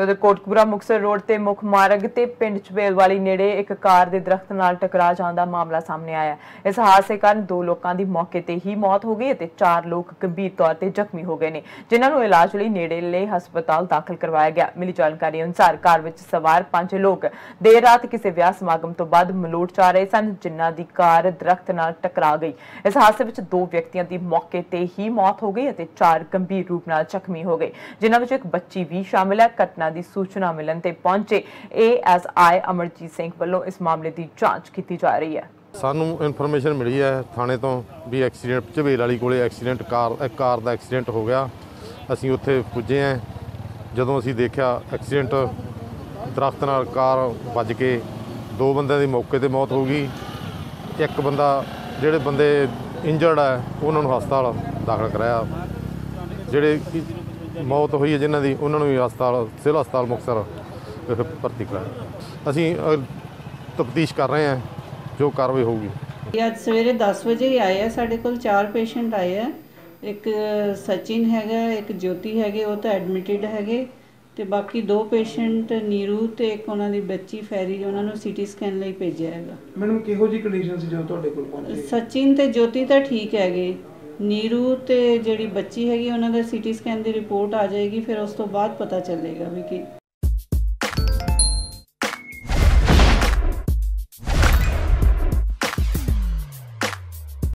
ਤੇ ਉਧਰ ਕੋਟਕਪੂਰਾ ਮੁਕਤਸਰ ਰੋਡ ਤੇ ਮੁੱਖ ਮਾਰਗ ਤੇ ਪਿੰਡ ਚਬੇਲ ਵਾਲੀ ਨੇੜੇ ਇੱਕ ਕਾਰ ਦੇ ਦਰਖਤ ਨਾਲ ਟਕਰਾ ਜਾਣ ਦਾ ਮਾਮਲਾ ਸਾਹਮਣੇ ਆਇਆ ਇਸ ਹਾਦਸੇ ਕਾਰਨ ਦੋ ਲੋਕਾਂ ਦੀ ਮੌਕੇ ਤੇ ਹੀ ਮੌਤ ਹੋ ਗਈ ਅਤੇ ਚਾਰ ਲੋਕ ਗੰਭੀਰ ਤੌਰ ਤੇ ਜ਼ਖਮੀ ਹੋ ਗਏ ਨੇ, ਜਿਨ੍ਹਾਂ ਨੂੰ ਇਲਾਜ ਲਈ ਨੇੜੇਲੇ ਹਸਪਤਾਲ ਦਾਖਲ ਕਰਵਾਇਆ ਗਿਆ। ਮਿਲੀ ਜਾਣਕਾਰੀ ਅਨੁਸਾਰ ਕਾਰ ਵਿੱਚ ਸਵਾਰ ਪੰਜ ਲੋਕ ਦੇਰ ਰਾਤ ਕਿਸੇ ਵਿਆਹ ਸਮਾਗਮ ਤੋਂ ਬਾਅਦ ਮਲੋਟ ਜਾ ਰਹੇ ਸਨ, ਜਿਨ੍ਹਾਂ ਦੀ ਕਾਰ ਦਰਖਤ ਨਾਲ ਟਕਰਾ ਗਈ। ਇਸ ਹਾਦਸੇ ਵਿੱਚ ਦੋ ਵਿਅਕਤੀਆਂ ਦੀ ਮੌਕੇ ਤੇ ਹੀ ਮੌਤ ਹੋ ਗਈ ਅਤੇ ਚਾਰ ਗੰਭੀਰ ਰੂਪ ਨਾਲ ਜ਼ਖਮੀ ਹੋ ਗਏ, ਜਿਨ੍ਹਾਂ ਵਿੱਚ ਇੱਕ ਬੱਚੀ ਵੀ ਸ਼ਾਮਿਲ ਹੈ। ਘਟਨਾ ਦੀ ਸੂਚਨਾ ਮਿਲਣ ਤੇ ਪਹੁੰਚੇ ਏਐਸਆਈ ਅਮਰਜੀਤ ਸਿੰਘ ਵੱਲੋਂ ਇਸ ਮਾਮਲੇ ਦੀ ਜਾਂਚ ਕੀਤੀ ਜਾ ਰਹੀ ਹੈ। ਸਾਨੂੰ ਇਨਫੋਰਮੇਸ਼ਨ ਮਿਲੀ ਹੈ ਥਾਣੇ ਤੋਂ ਵੀ ਐਕਸੀਡੈਂਟ, ਝਵੇਲ ਵਾਲੀ ਕੋਲੇ ਐਕਸੀਡੈਂਟ, ਕਾਰ ਇੱਕ ਕਾਰ ਦਾ ਐਕਸੀਡੈਂਟ ਹੋ ਗਿਆ। ਅਸੀਂ ਉੱਥੇ ਪੁੱਜੇ ਹਾਂ। ਜਦੋਂ ਅਸੀਂ ਦੇਖਿਆ ਐਕਸੀਡੈਂਟ, ਦਰਖਤ ਨਾਲ ਕਾਰ ਵੱਜ ਕੇ ਦੋ ਬੰਦਿਆਂ ਦੀ ਮੌਕੇ ਤੇ ਮੌਤ ਹੋ ਗਈ। ਇੱਕ ਬੰਦਾ, ਜਿਹੜੇ ਬੰਦੇ ਇੰਜਰਡ ਹੈ, ਉਹਨਾਂ ਨੂੰ ਹਸਪਤਾਲ ਦਾਖਲ ਕਰਾਇਆ। ਜਿਹੜੇ ਕਿ ਮੌਤ ਹੋਈ ਹੈ ਜਿਨ੍ਹਾਂ ਦੀ ਉਹਨਾਂ ਨੂੰ ਵੀ ਹਸਪਤਾਲ ਸਿਵਲ ਹਸਪਤਾਲ ਮੁਕਤਸਰ ਵਿਖੇ ਭਰਤੀ ਕਰਾਇਆ। ਅਸੀਂ ਤਫਤੀਸ਼ ਕਰ ਰਹੇ ਹਾਂ ਜੋ ਕਾਰਵਾਈ ਹੋਊਗੀ। ਇਹ ਅੱਜ ਸਵੇਰੇ 10 ਵਜੇ ਹੀ ਆਏ ਆ ਸਾਡੇ ਕੋਲ ਚਾਰ ਪੇਸ਼ੈਂਟ ਆਏ ਆ। ਇੱਕ ਸਚਿਨ ਹੈਗਾ ਇੱਕ ਜੋਤੀ ਹੈਗੇ ਉਹ ਤਾਂ ਐਡਮਿਟਡ ਹੈਗੇ। ਤੇ ਬਾਕੀ ਦੋ ਪੇਸ਼ੈਂਟ ਨੀਰੂ ਤੇ ਇੱਕ ਉਹਨਾਂ ਦੀ ਬੱਚੀ ਫੈਰੀ ਉਹਨਾਂ ਨੂੰ ਸੀਟੀ ਸਕੈਨ ਲਈ ਭੇਜਿਆ ਹੈਗਾ। ਮੈਡਮ ਕਿਹੋ ਜੀ ਕੰਡੀਸ਼ਨ ਸੀ ਜਦੋਂ ਤੁਹਾਡੇ ਕੋਲ ਪਹੁੰਚੇ? ਸਚਿਨ ਤੇ ਜੋਤੀ ਤਾਂ ਠੀਕ ਹੈਗੇ। ਨੀਰੂ ਤੇ ਜਿਹੜੀ ਬੱਚੀ ਹੈਗੀ, ਉਹਨਾਂ ਦਾ ਸੀਟੀ ਸਕੈਨ ਦੀ ਰਿਪੋਰਟ ਆ ਜਾਏਗੀ, ਫਿਰ ਉਸ ਤੋਂ ਬਾਅਦ ਪਤਾ ਚੱਲੇਗਾ ਵੀ ਕਿ